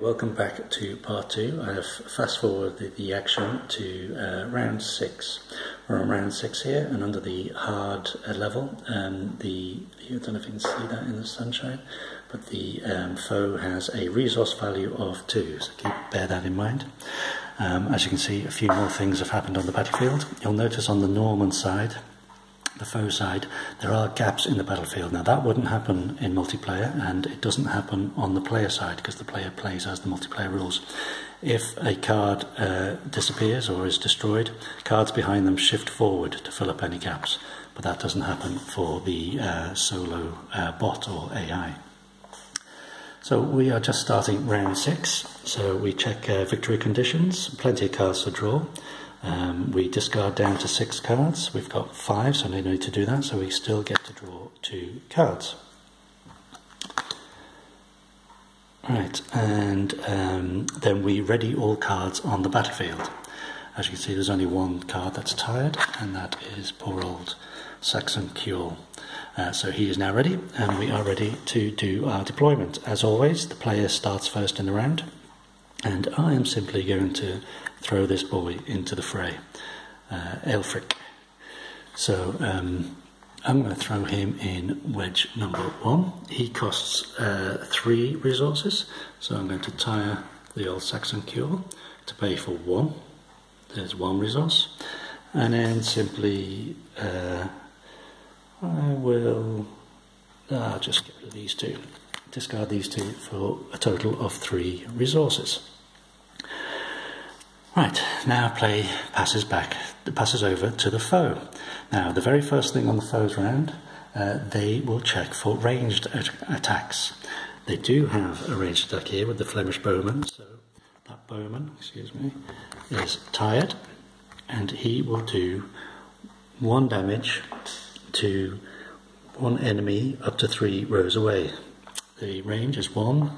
Welcome back to part two. I have fast forwarded the action to uh, round six. We're on round six here, and under the hard uh, level, um, the I don't know if you can see that in the sunshine, but the um, foe has a resource value of two. So keep bear that in mind. Um, as you can see, a few more things have happened on the battlefield. You'll notice on the Norman side the foe side, there are gaps in the battlefield. Now that wouldn't happen in multiplayer and it doesn't happen on the player side because the player plays as the multiplayer rules. If a card uh, disappears or is destroyed, cards behind them shift forward to fill up any gaps. But that doesn't happen for the uh, solo uh, bot or AI. So we are just starting round six. So we check uh, victory conditions, plenty of cards to draw. Um, we discard down to six cards. We've got five, so no need to do that. So we still get to draw two cards. Right, and um, then we ready all cards on the battlefield. As you can see, there's only one card that's tired, and that is poor old Saxon Ceorl. Uh, so he is now ready, and we are ready to do our deployment. As always, the player starts first in the round, and I am simply going to throw this boy into the fray, uh, Aelfric. So um, I'm going to throw him in wedge number one. He costs uh, three resources, so I'm going to tire the old Saxon Ceorl to pay for one. There's one resource, and then simply uh, I will uh, just get rid of these two. Discard these two for a total of three resources. Right, now play passes back, passes over to the foe. Now, the very first thing on the foe's round, uh, they will check for ranged attacks. They do have a ranged attack here with the Flemish bowman, so that bowman, excuse me, is tired, and he will do one damage to one enemy up to three rows away. The range is one,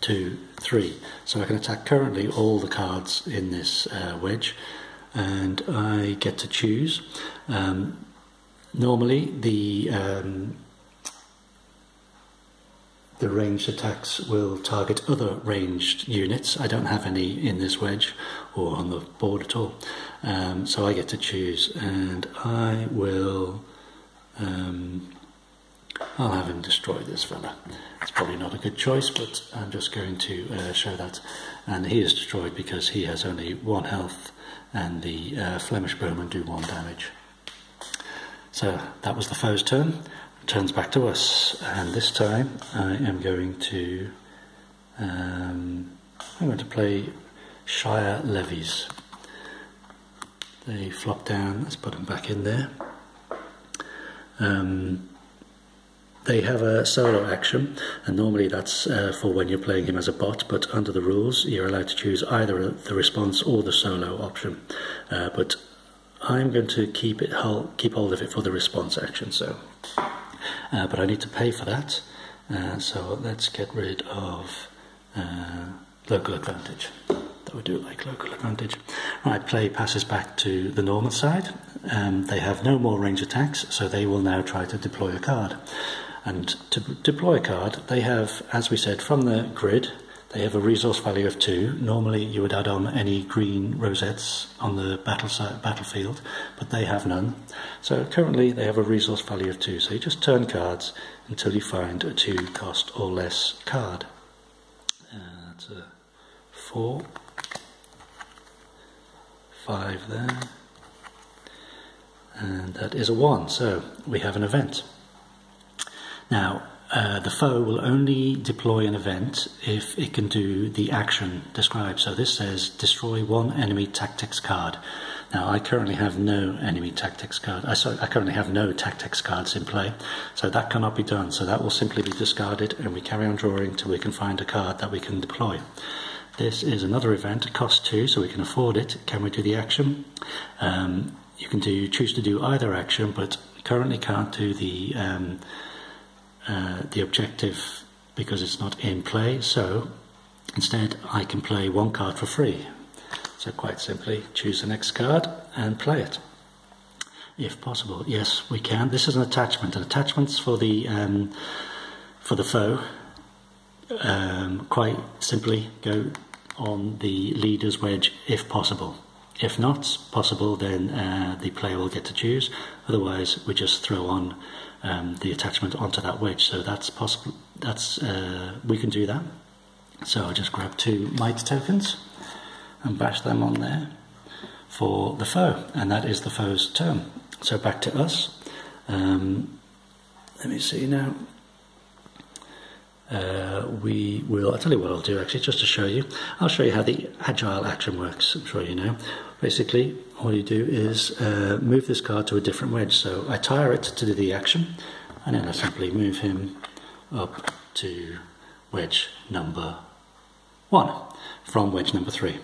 two, three. So I can attack currently all the cards in this uh, wedge and I get to choose. Um, normally the um, the ranged attacks will target other ranged units. I don't have any in this wedge or on the board at all. Um, so I get to choose and I will um, I'll have him destroy this fella. It's probably not a good choice, but I'm just going to uh, show that. And he is destroyed because he has only one health and the uh, Flemish bowmen do one damage. So that was the foe's turn. Turns back to us, and this time I am going to um, I'm going to play Shire Levies. They flop down. Let's put them back in there. Um, they have a solo action, and normally that's uh, for when you're playing him as a bot, but under the rules, you're allowed to choose either the response or the solo option. Uh, but I'm going to keep it hold, keep hold of it for the response action, so. Uh, but I need to pay for that, uh, so let's get rid of uh, local advantage. That would do like local advantage. Right, play passes back to the Norman side. Um, they have no more range attacks, so they will now try to deploy a card. And to deploy a card, they have, as we said, from the grid, they have a resource value of two. Normally, you would add on any green rosettes on the battle site, battlefield, but they have none. So currently, they have a resource value of two. So you just turn cards until you find a two cost or less card. Uh, that's a four, five there, and that is a one. So we have an event. Now, uh, the foe will only deploy an event if it can do the action described. So this says destroy one enemy tactics card. Now I currently have no enemy tactics card. I, sorry, I currently have no tactics cards in play, so that cannot be done. So that will simply be discarded, and we carry on drawing until we can find a card that we can deploy. This is another event. It costs two, so we can afford it. Can we do the action? Um, you can do choose to do either action, but currently can't do the um, uh, the objective because it's not in play. So instead, I can play one card for free. So quite simply, choose the next card and play it. If possible, yes, we can. This is an attachment. An attachment's for the um, for the foe. um, quite simply go on the leader's wedge if possible. If not possible, then uh, the player will get to choose. Otherwise, we just throw on um, the attachment onto that wedge. So that's possible. That's uh, we can do that. So I'll just grab two might tokens and bash them on there for the foe, and that is the foe's turn. So back to us. Um, let me see now. Uh, we will, I'll tell you what I'll do actually, just to show you. I'll show you how the agile action works, I'm sure you know. Basically, all you do is uh, move this card to a different wedge. So I tire it to do the action, and then I simply move him up to wedge number one from wedge number three.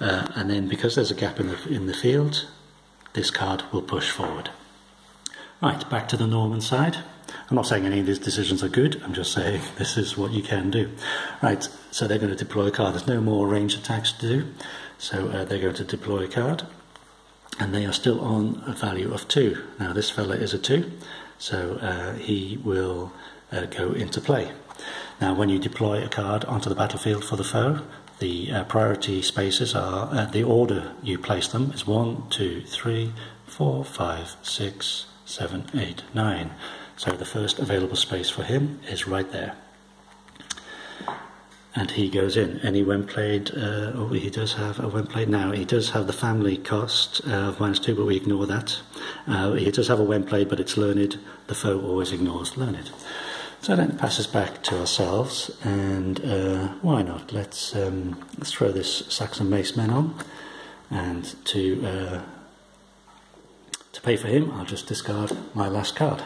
Uh, and then because there's a gap in the, in the field, this card will push forward. Right, back to the Norman side. I'm not saying any of these decisions are good, I'm just saying this is what you can do. Right, so they're going to deploy a card. There's no more range attacks to do, so uh, they're going to deploy a card. And they are still on a value of 2. Now this fella is a 2, so uh, he will uh, go into play. Now when you deploy a card onto the battlefield for the foe, the uh, priority spaces are, uh, the order you place them is 1, 2, 3, 4, 5, 6, 7, 8, 9. So the first available space for him is right there. And he goes in. Any when played, uh, oh, he does have a when played now. He does have the family cost uh, of minus two, but we ignore that. Uh, he does have a when played, but it's learned. The foe always ignores learned. So then it passes back to ourselves, and uh, why not? Let's um, let's throw this Saxon Mace Men on, and to uh, to pay for him, I'll just discard my last card.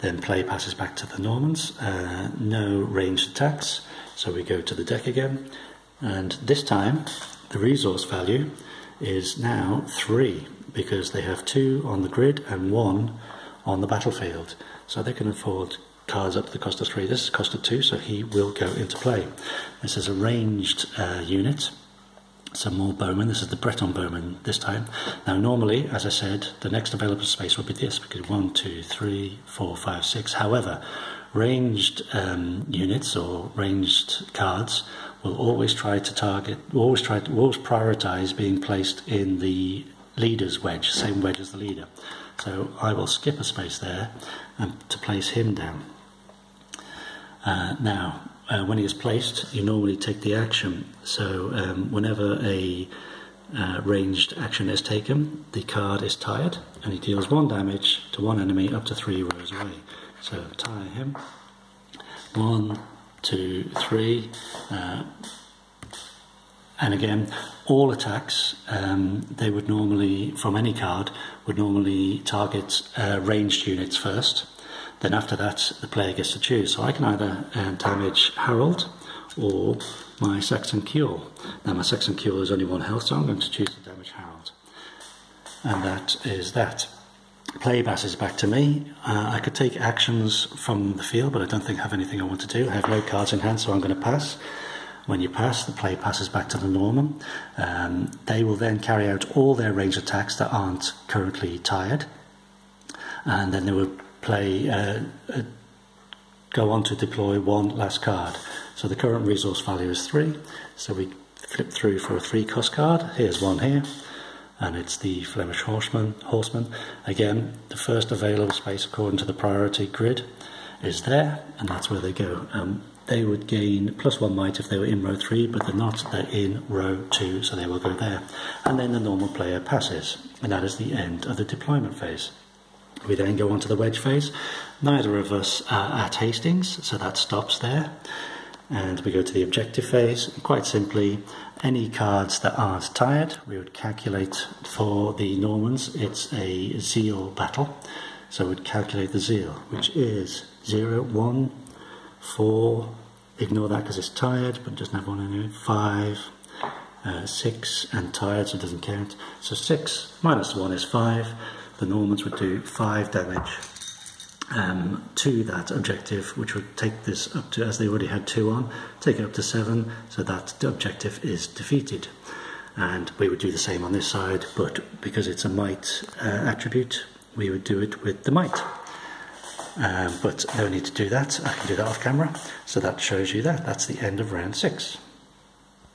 Then play passes back to the Normans. Uh, no ranged attacks, so we go to the deck again. And this time, the resource value is now three because they have two on the grid and one on the battlefield. So they can afford cards up to the cost of three. This is cost of two, so he will go into play. This is a ranged uh, unit some more bowmen. This is the Breton bowman this time. Now, normally, as I said, the next available space would be this because one, two, three, four, five, six. However, ranged um, units or ranged cards will always try to target, always try to always prioritize being placed in the leader's wedge, same wedge as the leader. So I will skip a space there and to place him down. Uh, now, uh, when he is placed, you normally take the action. So um, whenever a uh, ranged action is taken, the card is tired and he deals one damage to one enemy up to three rows away. So tire him. One, two, three. Uh, and again, all attacks, um, they would normally, from any card, would normally target uh, ranged units first. Then after that, the player gets to choose. So I can either uh, damage Harold or my Saxon Ceorl. Now my Saxon Ceorl is only one health, so I'm going to choose to damage Harold. And that is that. Play passes back to me. Uh, I could take actions from the field, but I don't think I have anything I want to do. I have no cards in hand, so I'm going to pass. When you pass, the play passes back to the Norman. Um, they will then carry out all their range attacks that aren't currently tired. And then they will play, uh, uh, go on to deploy one last card. So the current resource value is three. So we flip through for a three cost card. Here's one here, and it's the Flemish Horseman. Horseman. Again, the first available space according to the priority grid is there, and that's where they go. Um, they would gain plus one might if they were in row three, but they're not, they're in row two, so they will go there. And then the normal player passes, and that is the end of the deployment phase. We then go on to the wedge phase. Neither of us are at Hastings, so that stops there. And we go to the objective phase. Quite simply, any cards that aren't tired, we would calculate for the Normans. It's a zeal battle. So we'd calculate the zeal, which is 0, 1, 4, ignore that because it's tired, but it doesn't have one anyway, 5, uh, 6, and tired, so it doesn't count. So 6 minus 1 is 5 the Normans would do five damage um, to that objective, which would take this up to, as they already had two on, take it up to seven, so that the objective is defeated. And we would do the same on this side, but because it's a might uh, attribute, we would do it with the might. Um, but no need to do that. I can do that off camera. So that shows you that. That's the end of round six.